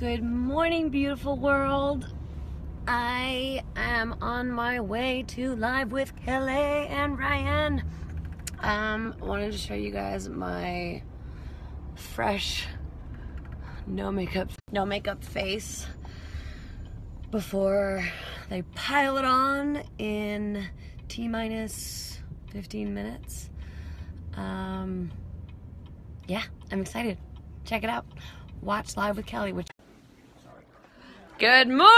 Good morning, beautiful world. I am on my way to live with Kelly and Ryan. Um, wanted to show you guys my fresh, no makeup, no makeup face before they pile it on in T minus 15 minutes. Um, yeah, I'm excited. Check it out. Watch live with Kelly, which Good morning!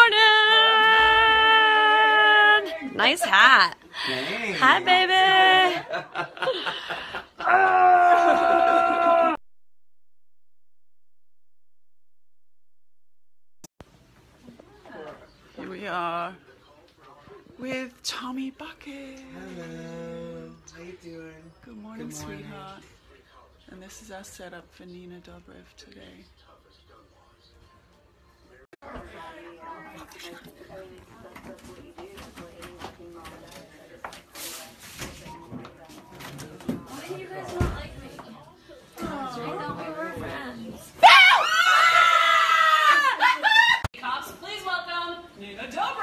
Nice hat. Hi, baby. Here we are with Tommy Buckett. Hello. How are you doing? Good morning, Good morning. sweetheart. And this is our setup for Nina Dobrev today. you guys not like me? I thought we were friends. Cops, please welcome Nina Dobrev.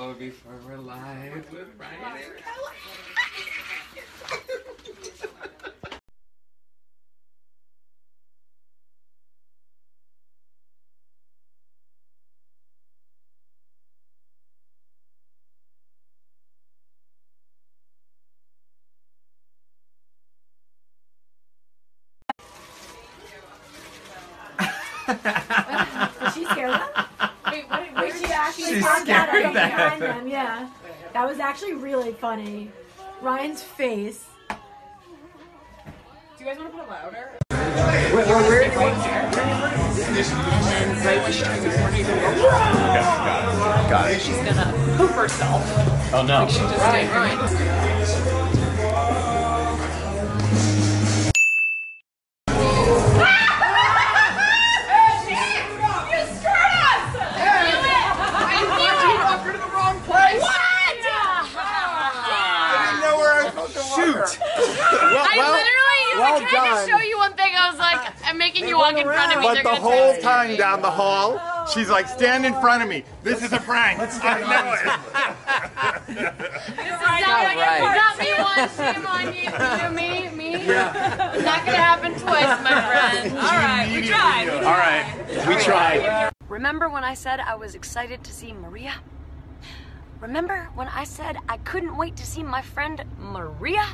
Before we're live with Ryan and Kelly. Was she scared of them? Wait, what? Wait, she actually popped out scared of of behind them. them. Yeah, that was actually really funny. Ryan's face. Do you guys want to put it louder? Got it. She's gonna poop herself. Oh no. She just did. Right. Literally, you well like, can I just done. show you one thing? I was like, I'm making you walk in front of me. But They're the gonna whole text time me. down the hall, she's like, stand in front of me. This is a prank. I know it. Not, not me once, shame on you. You, me, me. It's not gonna happen twice, my friend. All right, we tried. We All right, we tried. Remember when I said I was excited to see Maria? Remember when I said I couldn't wait to see my friend Maria?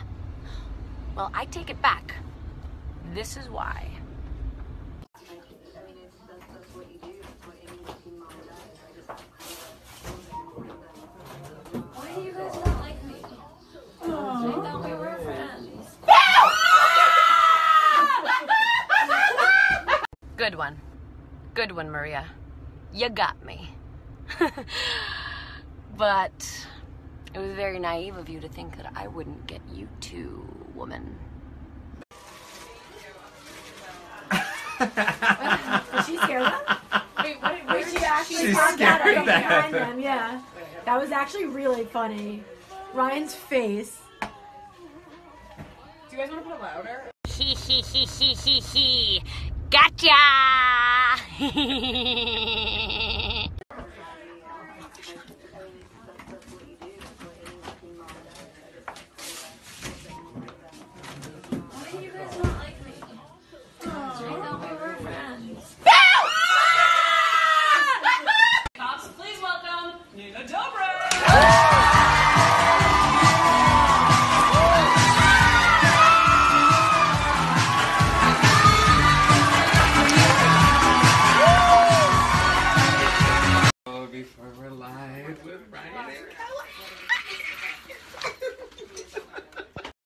Well, I take it back. This is why. Why do you guys not like me? I thought we were friends. Good one. Good one, Maria. You got me. but it was very naive of you to think that I wouldn't get you too, woman. Was she scared of them? Wait, what? Wait, she actually She's popped out scared of of them. behind them. Yeah, that was actually really funny. Ryan's face. Do you guys want to put it louder? Hee hee hee hee hee hee. Gotcha! Yeah.